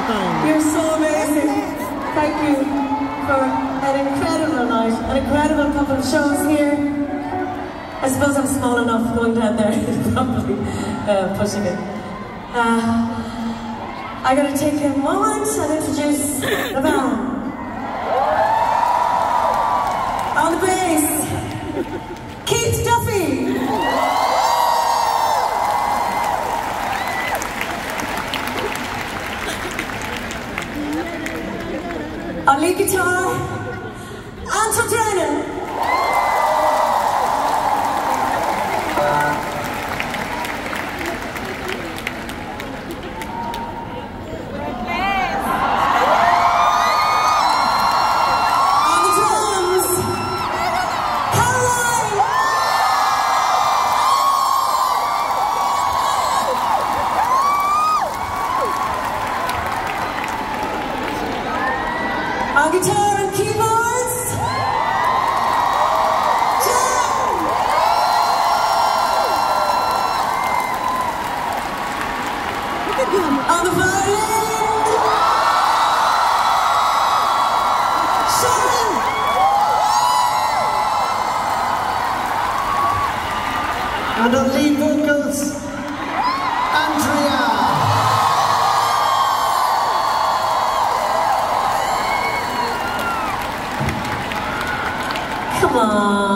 You're so amazing. Thank you for an incredible night, an incredible couple of shows here. I suppose I'm small enough going down there, probably uh, pushing it. Uh, I gotta take a moment and introduce the band. On lead guitar, uh, Anton Drennan. On and keyboards, John. On the violin. And on lead vocals, Come on.